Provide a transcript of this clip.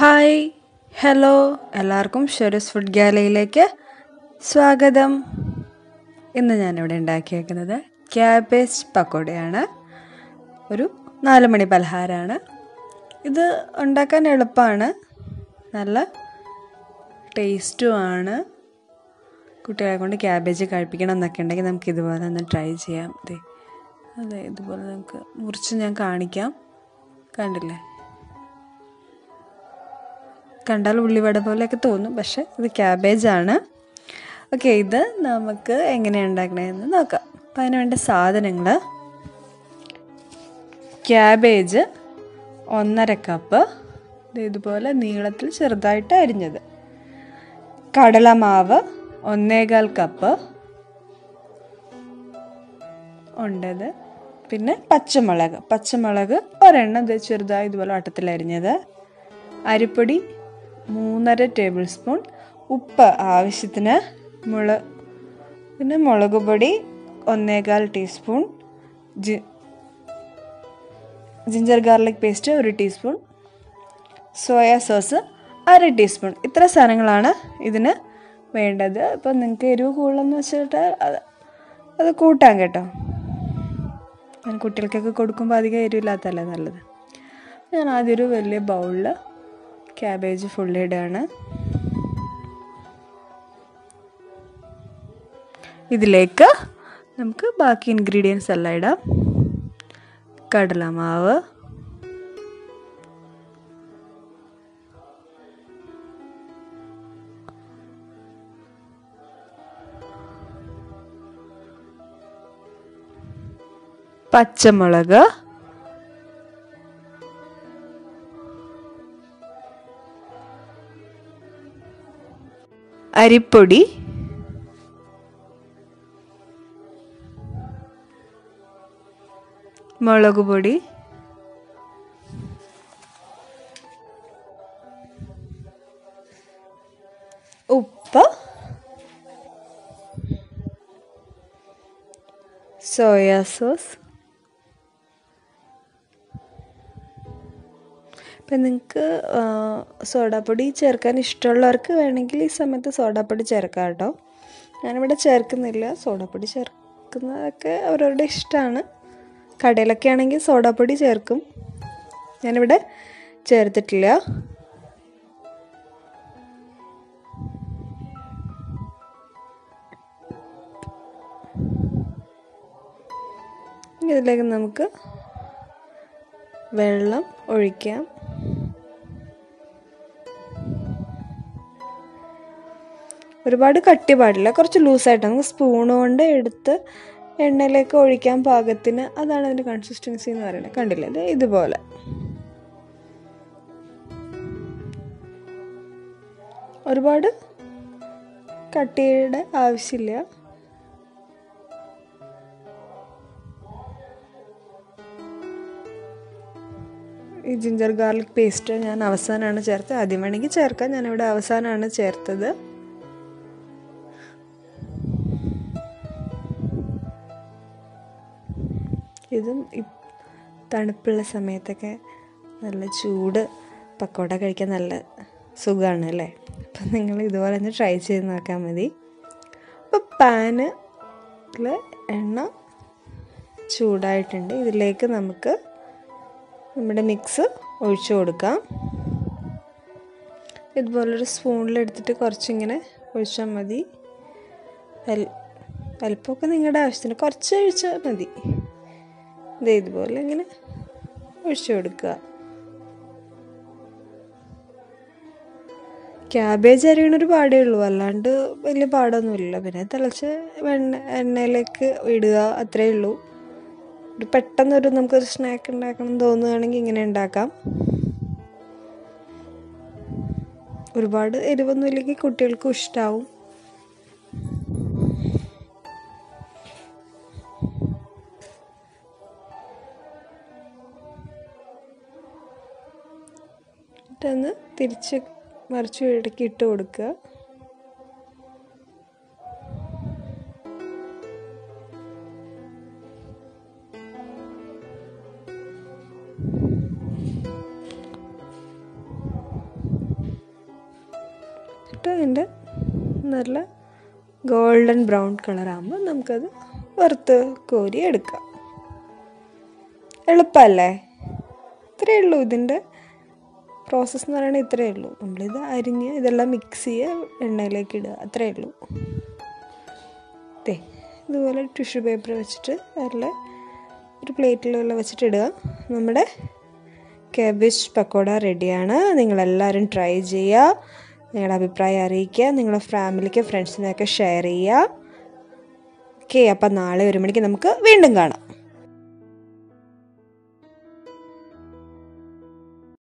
Hi hello എല്ലാവർക്കും ഷെറിസ് food ഗാലയിലേക്ക് സ്വാഗതം. ഇന്ന് ഞാനിവിടെ ഉണ്ടാക്കിയേക്കുന്നത് ക്യാബേജ് പക്കോടയാണ് ഒരു നാല് മണി പലഹാരമാണ്. ഇത് ഉണ്ടാക്കാൻ എളുപ്പമാണ്. നല്ല ടേസ്റ്റുമാണ്. കുട്ടികളെ കൊണ്ട് ക്യാബേജ് കഴിപ്പിക്കണം എന്നൊക്കെ ഉണ്ടെങ്കിൽ നമുക്ക് ഇതുപോലെ ഒന്ന് ട്രൈ ചെയ്യാം. അതെ അതെ ഇതുപോലെ നമുക്ക് മുറിച്ച് ഞാൻ കാണിക്കാം. കണ്ടില്ലേ? കണ്ടാൽ ഉള്ളിവട പോലെയൊക്കെ തോന്നും. പക്ഷെ ഇത് ക്യാബേജാണ്. ഓക്കെ ഇത് നമുക്ക് എങ്ങനെയാണ് ഉണ്ടാക്കണതെന്ന് നോക്കാം. അപ്പം അതിന് വേണ്ട സാധനങ്ങൾ ക്യാബേജ് ഒന്നര കപ്പ്. ഇതുപോലെ നീളത്തിൽ ചെറുതായിട്ട് അരിഞ്ഞത്. കടലമാവ് ഒന്നേകാൽ കപ്പ്. ഉണ്ടത്. പിന്നെ പച്ചമുളക്. പച്ചമുളക് ഒരെണ്ണം ചെറുതായി ഇതുപോലെ വട്ടത്തിൽ അരിഞ്ഞത്. അരിപ്പൊടി മൂന്നര ടേബിൾ സ്പൂൺ ഉപ്പ് ആവശ്യത്തിന് മുള പിന്നെ മുളക് പൊടി ഒന്നേകാൽ ടീസ്പൂൺ ജി ജിഞ്ചർ ഗാർലിക് പേസ്റ്റ് ഒരു ടീസ്പൂൺ സോയ സോസ് അര ടീസ്പൂൺ. ഇത്ര സാധനങ്ങളാണ് ഇതിന് വേണ്ടത്. ഇപ്പം നിങ്ങൾക്ക് എരിവ് കൂടുതലെന്ന് വെച്ചിട്ട് അത് അത് കൂട്ടാം കേട്ടോ. കുട്ടികൾക്കൊക്കെ കൊടുക്കുമ്പോൾ അധികം എരിവില്ലാത്തല്ലേ നല്ലത്. ഞാൻ ആദ്യം ഒരു വലിയ ബൗളിൽ ക്യാബേജ് ഫുള്ളി ഇടുകയാണ് ഇതിലേക്ക് നമുക്ക് ബാക്കി ഇൻഗ്രീഡിയൻസ് എല്ലാം ഇടാം. കടലമാവ്. പച്ചമുളക്. അരിപ്പൊടി മുളക് പൊടി ഉപ്പ് സോയാ സോസ് ഇപ്പം നിങ്ങൾക്ക് സോഡാപ്പൊടി ചേർക്കാൻ ഇഷ്ടമുള്ളവർക്ക് വേണമെങ്കിൽ ഈ സമയത്ത് സോഡാപ്പൊടി ചേർക്കാം കേട്ടോ. ഞാനിവിടെ ചേർക്കുന്നില്ല. സോഡാപ്പൊടി ചേർക്കുന്നതൊക്കെ അവരവരുടെ ഇഷ്ടമാണ്. കടയിലൊക്കെ ആണെങ്കിൽ സോഡാപ്പൊടി ചേർക്കും. ഞാനിവിടെ ചേർത്തിട്ടില്ല. ഇതിലേക്ക് നമുക്ക് വെള്ളം ഒഴിക്കാം. ഒരുപാട് കട്ടി പാടില്ല. കുറച്ച് ലൂസായിട്ട്. നമുക്ക് സ്പൂൺ കൊണ്ട് എടുത്ത് എണ്ണയിലേക്ക് ഒഴിക്കാൻ പാകത്തിന് അതാണ് അതിന്റെ കൺസിസ്റ്റൻസി എന്ന് പറയുന്നത്. കണ്ടില്ലേ? ഇത് ഇതുപോലെ. ഒരുപാട് കട്ടിയുടെ ആവശ്യമില്ല. ഈ ജിഞ്ചർ ഗാർലിക് പേസ്റ്റ് ഞാൻ അവസാനമാണ് ചേർത്തത്. ആദ്യം വേണമെങ്കിൽ ചേർക്കാം. ഞാനിവിടെ അവസാനമാണ് ചേർത്തത്. ഇതും തണുപ്പുള്ള സമയത്തൊക്കെ നല്ല ചൂട് പക്കോട കഴിക്കാൻ നല്ല സുഖമാണ് അല്ലേ? അപ്പം നിങ്ങൾ ഇതുപോലെ ഒന്ന് ട്രൈ ചെയ്ത് നോക്കാൻ മതി. അപ്പോൾ പാനിൽ എണ്ണ ചൂടായിട്ടുണ്ട്. ഇതിലേക്ക് നമുക്ക് നമ്മുടെ മിക്സ് ഒഴിച്ചു കൊടുക്കാം. ഇതുപോലൊരു സ്പൂണിലെടുത്തിട്ട് കുറച്ചിങ്ങനെ ഒഴിച്ചാൽ മതി. അല്പമൊക്കെ നിങ്ങളുടെ ആവശ്യത്തിന് കുറച്ച് ഒഴിച്ചാൽ മതി. ഇത് ഇതുപോലെ ഇങ്ങനെ ഒഴിച്ചു കൊടുക്കുക. ക്യാബേജ് അരിയണൊരു പാടേ ഉള്ളൂ. അല്ലാണ്ട് വലിയ പാടൊന്നുമില്ല. പിന്നെ തിളച്ച് വെണ്ണ എണ്ണയിലേക്ക് ഇടുക അത്രയേ ഉള്ളൂ. ഒരു പെട്ടെന്നൊരു നമുക്കൊരു സ്നാക്ക് ഉണ്ടാക്കണം തോന്നുകയാണെങ്കിൽ ഇങ്ങനെ ഉണ്ടാക്കാം. ഒരുപാട് എരിവൊന്നുമില്ലെങ്കിൽ കുട്ടികൾക്കും ഇഷ്ടാവും. എന്നിട്ടൊന്ന് തിരിച്ച് മറിച്ച് ഇടയ്ക്ക് ഇട്ട് കൊടുക്കുക. എന്നിട്ട് അതിന്റെ നല്ല ഗോൾഡൻ ബ്രൗൺ കളറാകുമ്പോൾ നമുക്കത് വറുത്ത് കോരി എടുക്കാം. എളുപ്പമല്ലേ? ഇത്രയേ ഉള്ളൂ ഇതിന്റെ പ്രോസസ്സ് എന്ന് പറയുന്നത് ഇത്രയേ ഉള്ളൂ. നമ്മളിത് അരിഞ്ഞ് ഇതെല്ലാം മിക്സ് ചെയ്യുക എണ്ണയിലേക്ക് ഇടുക. അത്രയേ ഉള്ളൂ. ദേ ഇതുപോലെ ടിഷ്യൂ പേപ്പർ വെച്ചിട്ട് അതിൽ ഒരു പ്ലേറ്റിലെല്ലാം വെച്ചിട്ട് ഇടുക. നമ്മുടെ കാബേജ് പക്കോട റെഡിയാണ് നിങ്ങളെല്ലാവരും ട്രൈ ചെയ്യുക. നിങ്ങളുടെ അഭിപ്രായം അറിയിക്കുക. നിങ്ങളുടെ ഫാമിലിക്ക് ഫ്രണ്ട്സിനൊക്കെ ഷെയർ ചെയ്യുക. ഓക്കെ അപ്പം നാളെ ഒരു മണിക്ക് നമുക്ക് വീണ്ടും കാണാം.